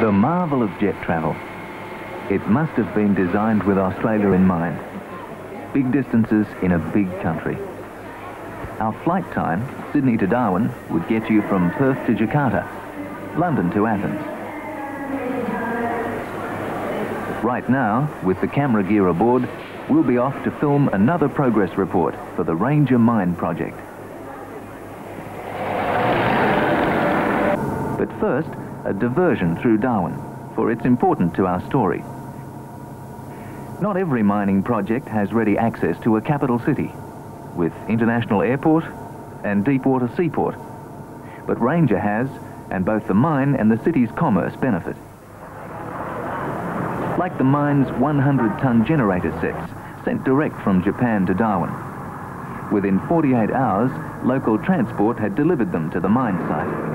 The marvel of jet travel. It must have been designed with Australia in mind. Big distances in a big country. Our flight time, Sydney to Darwin, would get you from Perth to Jakarta, London to Athens. Right now, with the camera gear aboard, we'll be off to film another progress report for the Ranger Mine project. But first, a diversion through Darwin, for it's important to our story. Not every mining project has ready access to a capital city, with international airport and deepwater seaport. But Ranger has, and both the mine and the city's commerce benefit. Like the mine's 100-ton generator sets, sent direct from Japan to Darwin. Within 48 hours, local transport had delivered them to the mine site.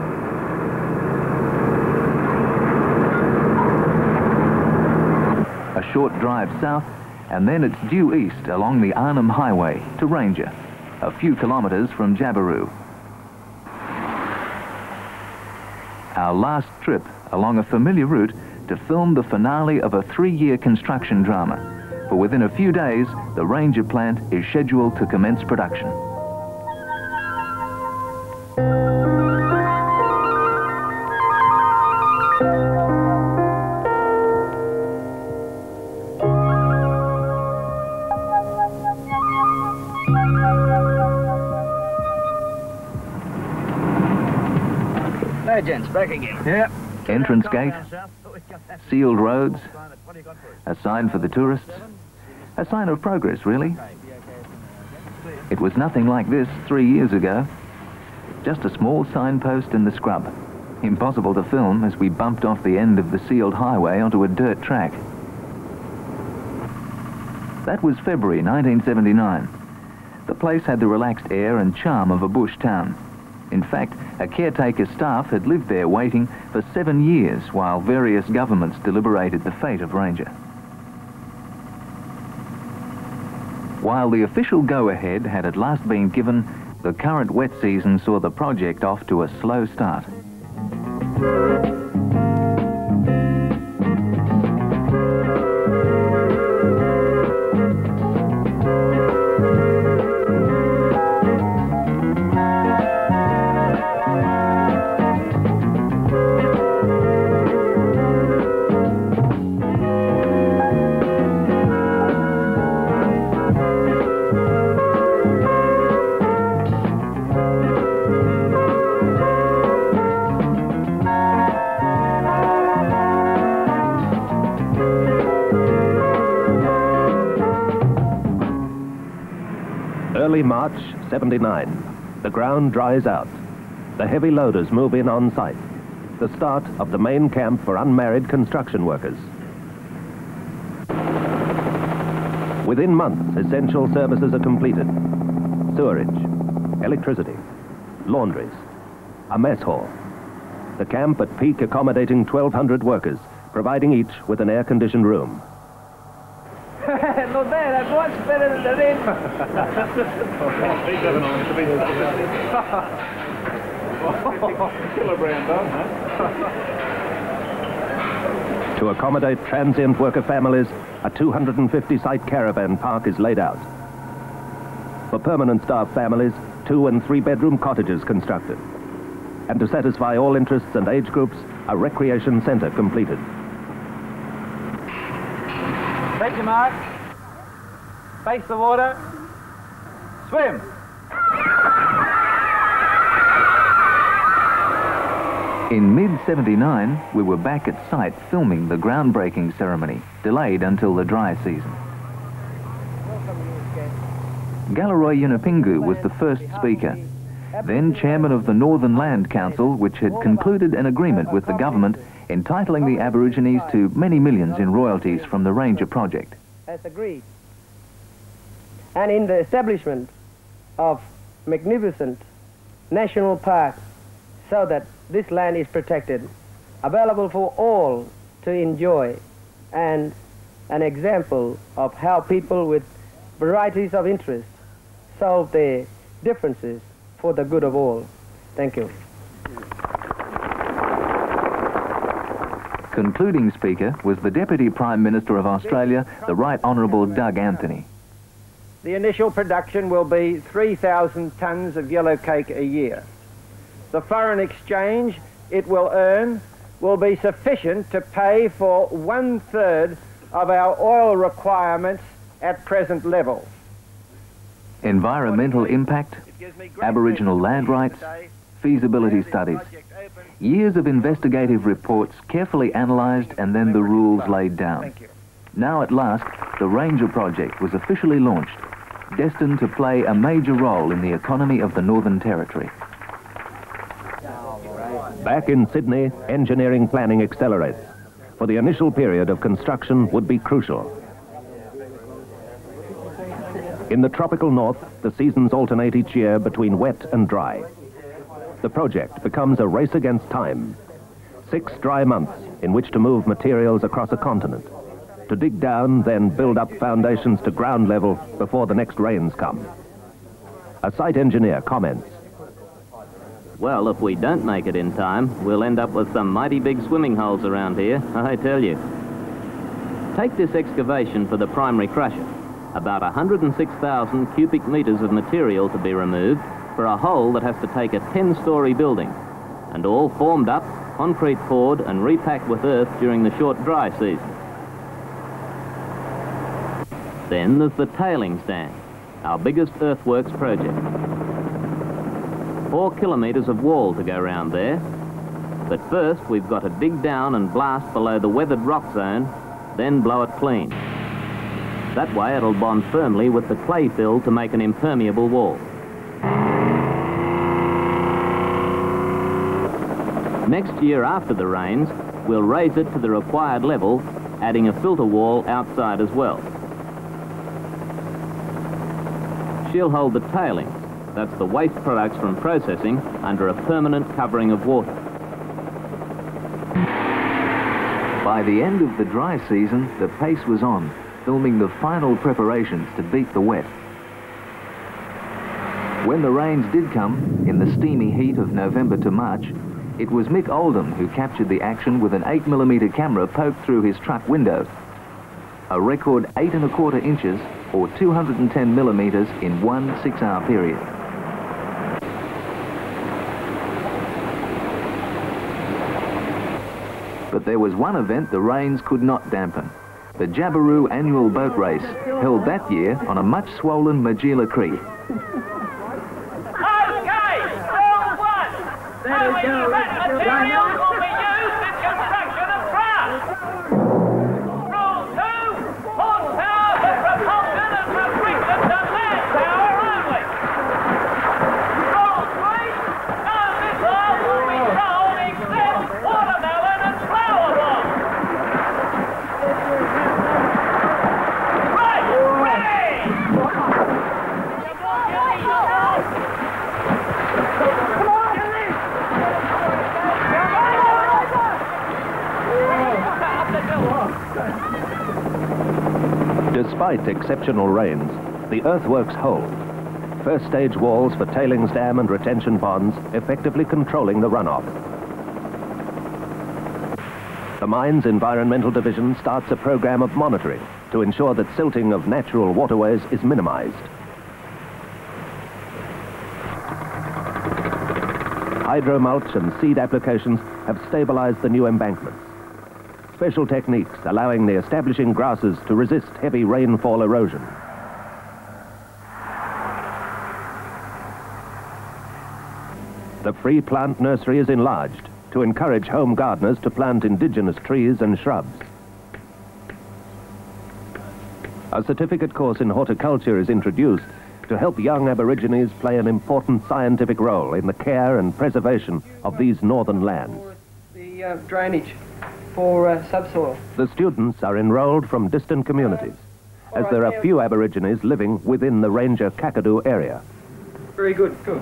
Short drive south, and then it's due east along the Arnhem Highway to Ranger, a few kilometres from Jabiru. Our last trip along a familiar route to film the finale of a three-year construction drama. For within a few days, the Ranger plant is scheduled to commence production. Back again. Yep. Entrance gate, sealed roads, a sign for the tourists, a sign of progress, really. It was nothing like this three years ago. Just a small signpost in the scrub. Impossible to film as we bumped off the end of the sealed highway onto a dirt track. That was February 1979. The place had the relaxed air and charm of a bush town. In fact, a caretaker staff had lived there waiting for seven years while various governments deliberated the fate of Ranger. While the official go-ahead had at last been given, the current wet season saw the project off to a slow start. 79. The ground dries out. The heavy loaders move in on site. The start of the main camp for unmarried construction workers. Within months, essential services are completed. Sewerage, electricity, laundries, a mess hall. The camp at peak accommodating 1,200 workers, providing each with an air-conditioned room. Not bad, that's much better than the red. To accommodate transient worker families, a 250-site caravan park is laid out. For permanent staff families, two and three-bedroom cottages constructed. And to satisfy all interests and age groups, a recreation center completed. Thank you, Mark. Face the water. Swim. In mid-79, we were back at site filming the groundbreaking ceremony, delayed until the dry season. Galarrwuy Yunupingu was the first speaker, then chairman of the Northern Land Council, which had concluded an agreement with the government entitling the Aborigines to many millions in royalties from the Ranger project. has agreed. And in the establishment of magnificent national parks so that this land is protected, available for all to enjoy, and an example of how people with varieties of interests solve their differences for the good of all. Thank you. Concluding speaker was the Deputy Prime Minister of Australia, the Right Honourable Doug Anthony. The initial production will be 3,000 tonnes of yellow cake a year. The foreign exchange it will earn will be sufficient to pay for one third of our oil requirements at present levels. Environmental impact, Aboriginal land rights, feasibility studies. Years of investigative reports carefully analysed and then the rules laid down. Now at last, the Ranger project was officially launched, destined to play a major role in the economy of the Northern Territory. Back in Sydney, engineering planning accelerates, for the initial period of construction would be crucial. In the tropical north, the seasons alternate each year between wet and dry. The project becomes a race against time. Six dry months in which to move materials across a continent. To dig down, then build up foundations to ground level before the next rains come. A site engineer comments. Well, if we don't make it in time, we'll end up with some mighty big swimming holes around here, I tell you. Take this excavation for the primary crusher about 106,000 cubic meters of material to be removed for a hole that has to take a 10-story building, and all formed up, concrete poured and repacked with earth during the short dry season. Then there's the tailings dam, our biggest earthworks project. Four kilometres of wall to go round there, but first we've got to dig down and blast below the weathered rock zone, then blow it clean. That way it'll bond firmly with the clay fill to make an impermeable wall. Next year after the rains, we'll raise it to the required level, adding a filter wall outside as well. She'll hold the tailings, that's the waste products from processing, under a permanent covering of water. By the end of the dry season, the pace was on filming the final preparations to beat the wet. When the rains did come, in the steamy heat of November to March, it was Mick Oldham who captured the action with an 8mm camera poked through his truck window. A record 8 and a quarter inches, or 210 millimetres in one six-hour period. But there was one event the rains could not dampen. The Jabiru annual boat race, held that year on a much swollen Magela Creek. Okay, rule one. Highway materials will exceptional rains, the earthworks hold. First stage walls for tailings dam and retention ponds effectively controlling the runoff. The mine's environmental division starts a program of monitoring to ensure that silting of natural waterways is minimized. Hydromulch and seed applications have stabilized the new embankments. Special techniques allowing the establishing grasses to resist heavy rainfall erosion. The free plant nursery is enlarged to encourage home gardeners to plant indigenous trees and shrubs. A certificate course in horticulture is introduced to help young Aborigines play an important scientific role in the care and preservation of these northern lands. The uh, drainage for uh, subsoil. The students are enrolled from distant communities, as there are few Aborigines living within the Ranger Kakadu area. Very good, good.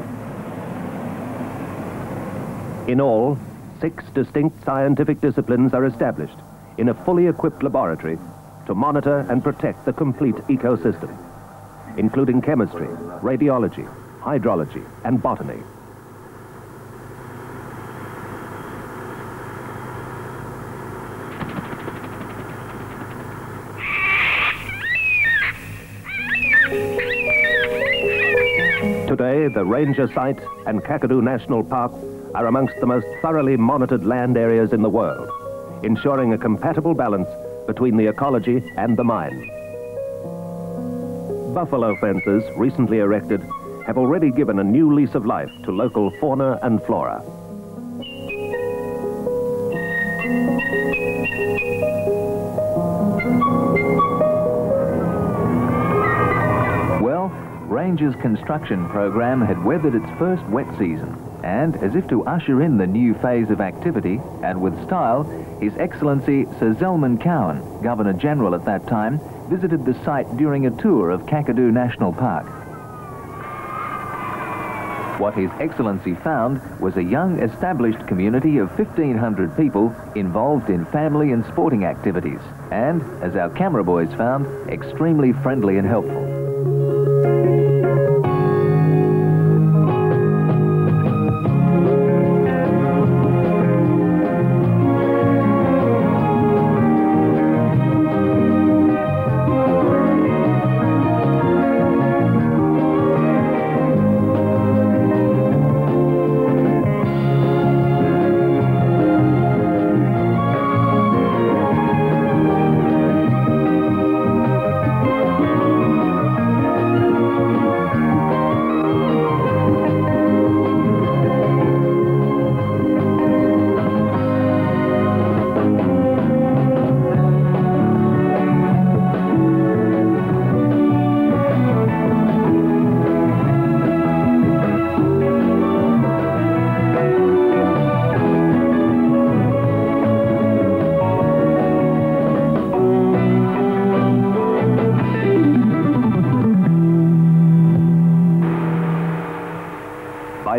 In all, six distinct scientific disciplines are established in a fully equipped laboratory to monitor and protect the complete ecosystem, including chemistry, radiology, hydrology, and botany. The Ranger Site and Kakadu National Park are amongst the most thoroughly monitored land areas in the world, ensuring a compatible balance between the ecology and the mine. Buffalo fences, recently erected, have already given a new lease of life to local fauna and flora. Ranger's construction program had weathered its first wet season, and as if to usher in the new phase of activity, and with style, His Excellency Sir Zelman Cowen, Governor General at that time, visited the site during a tour of Kakadu National Park. What His Excellency found was a young established community of 1,500 people involved in family and sporting activities, and, as our camera boys found, extremely friendly and helpful.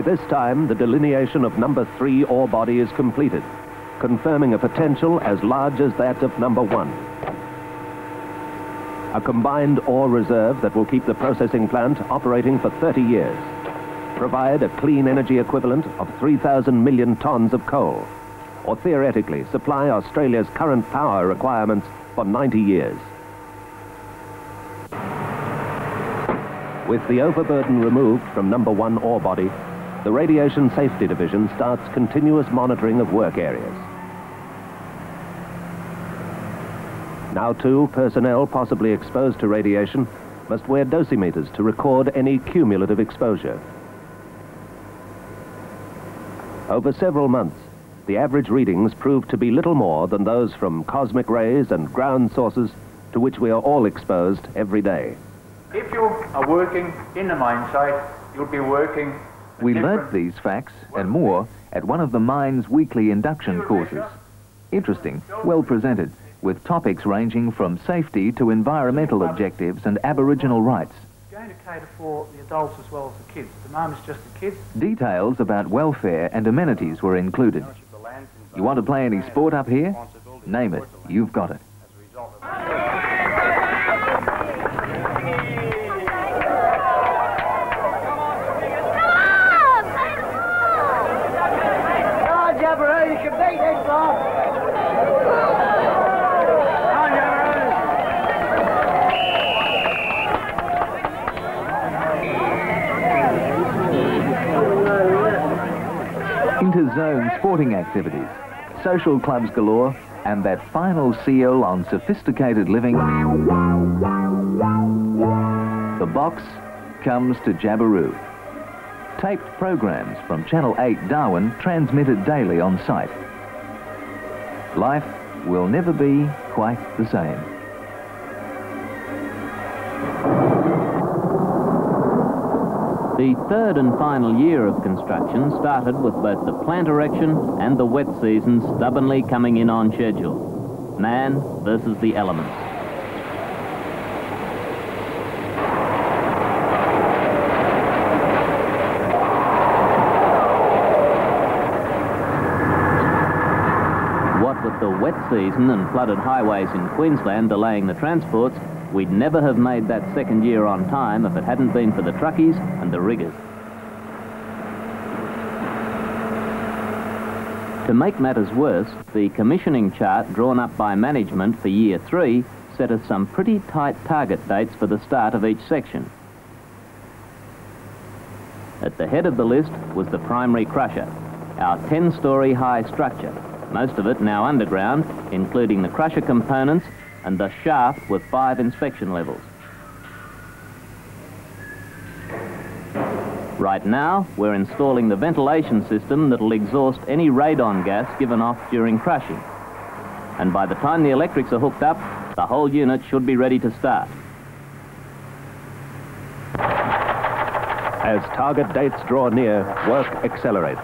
This time, the delineation of number three ore body is completed, confirming a potential as large as that of number one. A combined ore reserve that will keep the processing plant operating for 30 years, provide a clean energy equivalent of 3,000 million tons of coal, or theoretically supply Australia's current power requirements for 90 years. With the overburden removed from number one ore body, the Radiation Safety Division starts continuous monitoring of work areas. Now, too, personnel possibly exposed to radiation must wear dosimeters to record any cumulative exposure. Over several months, the average readings proved to be little more than those from cosmic rays and ground sources to which we are all exposed every day. If you are working in the mine site, you'll be working. We learnt these facts and more at one of the mine's weekly induction courses. Interesting, well presented, with topics ranging from safety to environmental objectives and Aboriginal rights. Going to cater for the adults as well as the kids. At the moment, it's just the kids. Details about welfare and amenities were included. You want to play any sport up here? Name it, you've got it. Jabiru, you beat this lot. Jabiru. Inter-zone sporting activities, social clubs galore, and that final seal on sophisticated living. The box comes to Jabiru. Taped programs from Channel 8 Darwin transmitted daily on site. Life will never be quite the same. The third and final year of construction started with both the plant erection and the wet season stubbornly coming in on schedule. Man versus the elements. What with the wet season and flooded highways in Queensland delaying the transports, we'd never have made that second year on time if it hadn't been for the truckies and the riggers. To make matters worse, the commissioning chart drawn up by management for year three set us some pretty tight target dates for the start of each section. At the head of the list was the primary crusher, our 10-storey high structure, most of it now underground, including the crusher components and the shaft with five inspection levels. Right now, we're installing the ventilation system that'll exhaust any radon gas given off during crushing. And by the time the electrics are hooked up, the whole unit should be ready to start. As target dates draw near, work accelerates.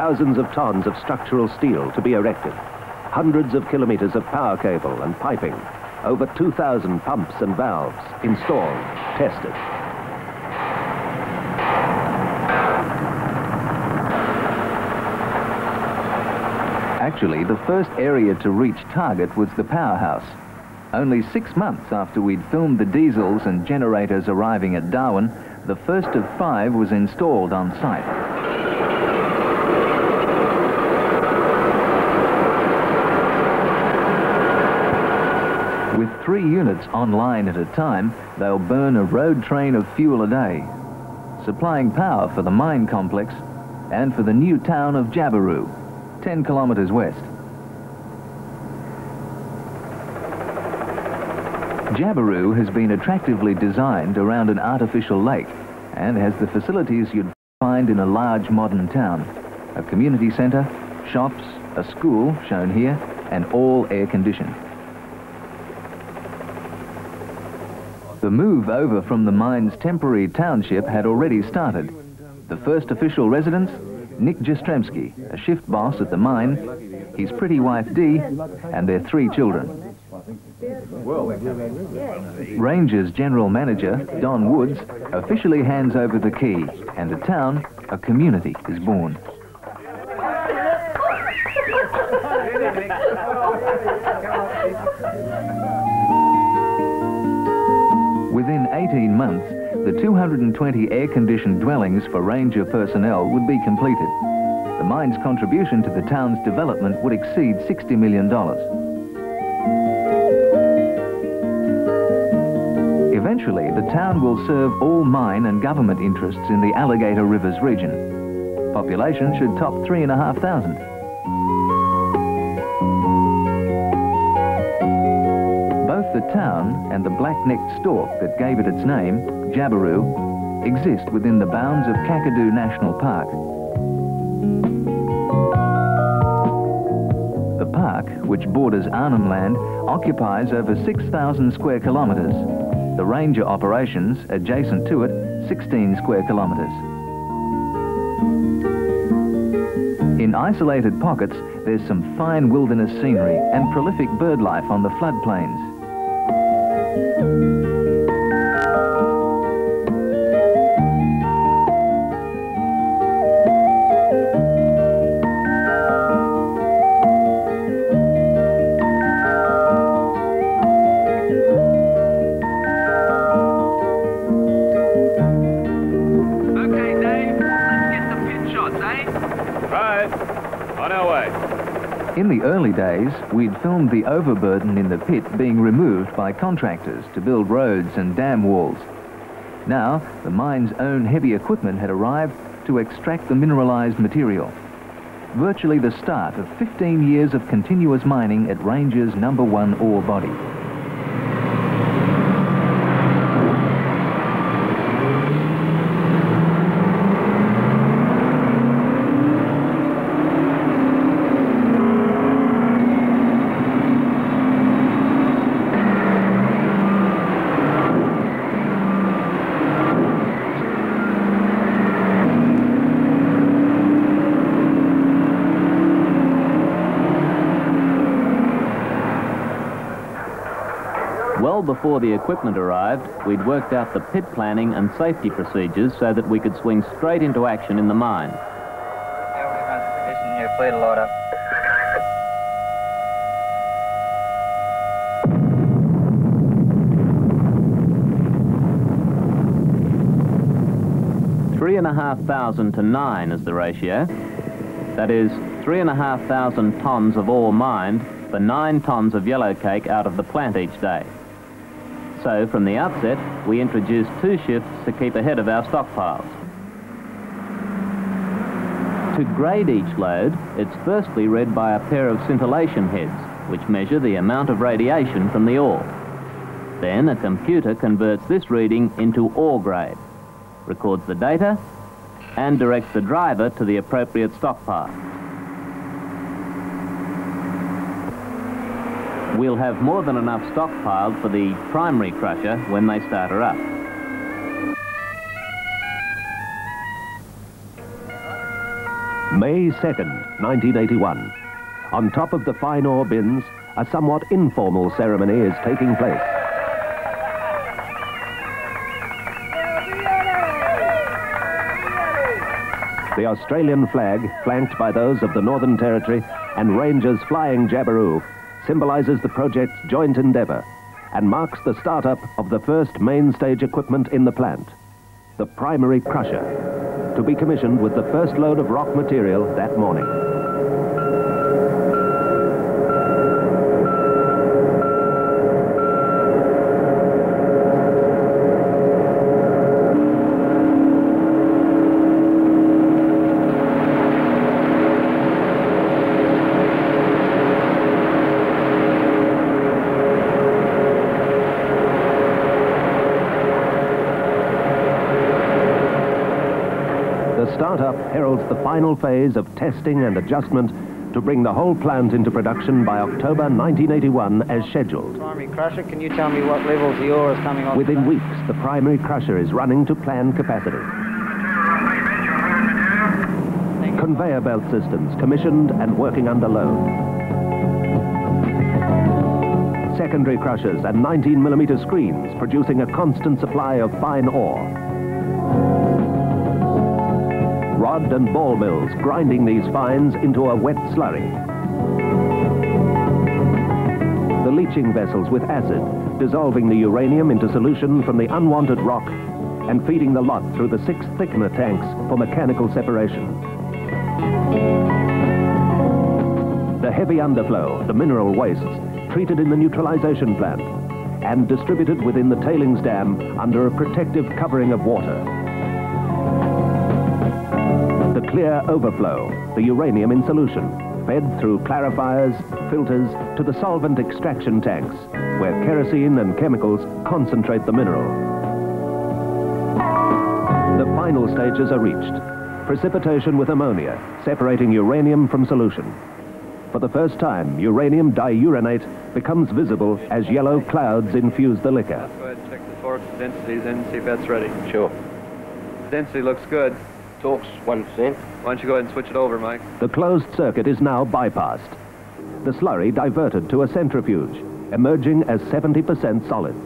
Thousands of tons of structural steel to be erected. Hundreds of kilometers of power cable and piping. Over 2,000 pumps and valves installed, tested. Actually, the first area to reach target was the powerhouse. Only six months after we'd filmed the diesels and generators arriving at Darwin, the first of five was installed on site. With three units online at a time, they'll burn a road train of fuel a day, supplying power for the mine complex and for the new town of Jabiru, 10 kilometers west. Jabiru has been attractively designed around an artificial lake and has the facilities you'd find in a large modern town. A community centre, shops, a school, shown here, and all air-conditioned. The move over from the mine's temporary township had already started. The first official residence, Nick Jastrzemski, a shift boss at the mine, his pretty wife Dee, and their three children. Rangers General Manager Don Woods officially hands over the key, and a town, a community, is born. Within 18 months, the 220 air-conditioned dwellings for Ranger personnel would be completed. The mine's contribution to the town's development would exceed $60 million. Eventually, the town will serve all mine and government interests in the Alligator Rivers region. Population should top 3,500. The town and the black-necked stork that gave it its name, Jabiru, exist within the bounds of Kakadu National Park. The park, which borders Arnhem Land, occupies over 6,000 square kilometres. The ranger operations, adjacent to it, 16 square kilometres. In isolated pockets, there's some fine wilderness scenery and prolific bird life on the floodplains. In the early days, we'd filmed the overburden in the pit being removed by contractors to build roads and dam walls. Now, the mine's own heavy equipment had arrived to extract the mineralized material. Virtually the start of 15 years of continuous mining at Ranger's number one ore body. Well before the equipment arrived, we'd worked out the pit planning and safety procedures so that we could swing straight into action in the mine. Your fleet load up. Three and a half thousand to nine is the ratio. That is, three and a half thousand tons of ore mined for nine tons of yellow cake out of the plant each day. So, from the outset, we introduced two shifts to keep ahead of our stockpiles. To grade each load, it's firstly read by a pair of scintillation heads, which measure the amount of radiation from the ore. Then a computer converts this reading into ore grade, records the data, and directs the driver to the appropriate stockpile. We'll have more than enough stockpiled for the primary crusher when they start her up. May 2nd, 1981. On top of the fine ore bins, a somewhat informal ceremony is taking place. The Australian flag, flanked by those of the Northern Territory and Rangers flying Jabiru, symbolizes the project's joint endeavor and marks the startup of the first main stage equipment in the plant, the primary crusher, to be commissioned with the first load of rock material that morning. Final phase of testing and adjustment to bring the whole plant into production by October 1981 as scheduled. Primary crusher, can you tell me what levels the ore is coming off? Within weeks, the primary crusher is running to planned capacity. Conveyor belt systems commissioned and working under load. Secondary crushers and 19 millimeter screens producing a constant supply of fine ore. Rod and ball mills grinding these fines into a wet slurry. The leaching vessels with acid, dissolving the uranium into solution from the unwanted rock and feeding the lot through the six thickener tanks for mechanical separation. The heavy underflow, the mineral wastes, treated in the neutralization plant and distributed within the tailings dam under a protective covering of water. The clear overflow, the uranium in solution, fed through clarifiers, filters, to the solvent extraction tanks, where kerosene and chemicals concentrate the mineral. The final stages are reached. Precipitation with ammonia, separating uranium from solution. For the first time, ammonium diuranate becomes visible as yellow clouds infuse the liquor. Go ahead and check the torque densities and see if that's ready. Sure. Density looks good. Torque's 1%. Why don't you go ahead and switch it over, Mike? The closed circuit is now bypassed. The slurry diverted to a centrifuge, emerging as 70% solids.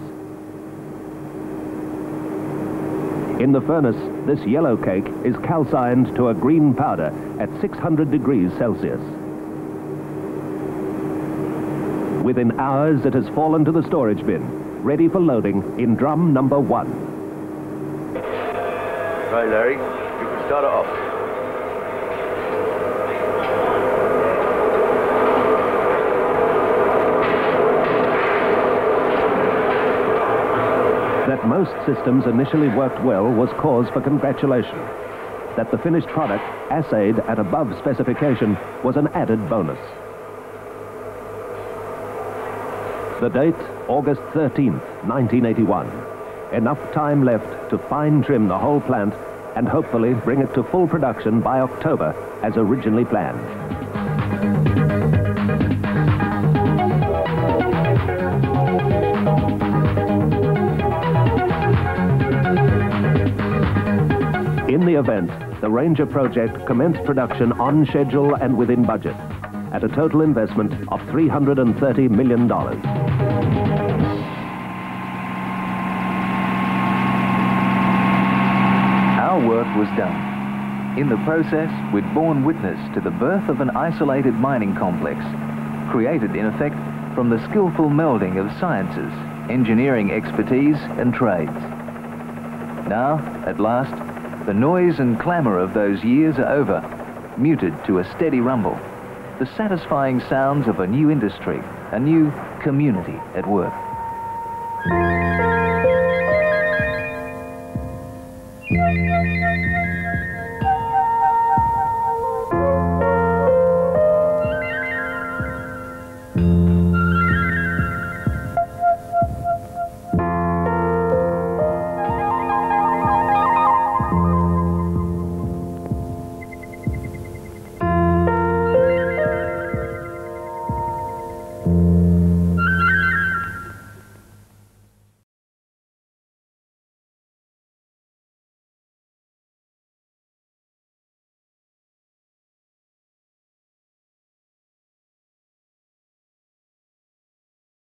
In the furnace, this yellow cake is calcined to a green powder at 600 degrees Celsius. Within hours, it has fallen to the storage bin, ready for loading in drum number one. Right, Larry, off. That most systems initially worked well was cause for congratulation. That the finished product, assayed at above specification, was an added bonus. The date, August 13th, 1981. Enough time left to fine trim the whole plant and hopefully bring it to full production by October as originally planned. In the event, the Ranger project commenced production on schedule and within budget at a total investment of $330 million. Our work was done. In the process, we'd borne witness to the birth of an isolated mining complex, created in effect from the skillful melding of sciences, engineering expertise and trades. Now, at last, the noise and clamour of those years are over, muted to a steady rumble, the satisfying sounds of a new industry, a new community at work.